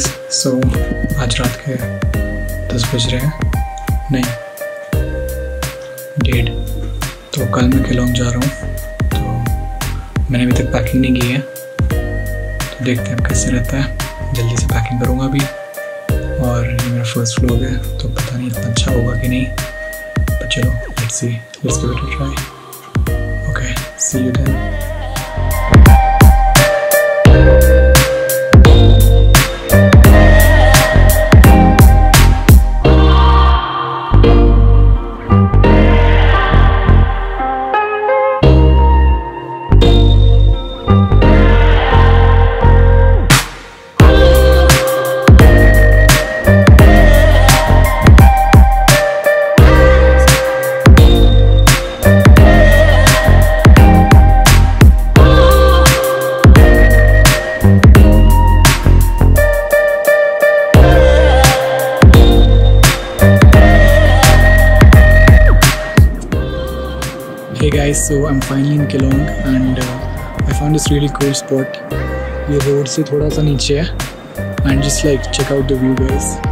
सो so, आज रात के दस बज रहे हैं। नहीं डेढ़। तो कल मैं किलोंग जा रहा हूँ। तो मैंने अभी तक पैकिंग नहीं की है। तो देखते हैं कैसे रहता है। जल्दी से पैकिंग करूँगा अभी। और ये मेरा फ़र्स्ट फ्लोर है तो पता नहीं इतना अच्छा होगा कि नहीं। पर चलो let's see let's give it a try okay see you then Hey guys, so I'm finally in Kelong and uh, I found this really cool spot. ये रोड से थोड़ा सा नीचे है and just like check out the view guys.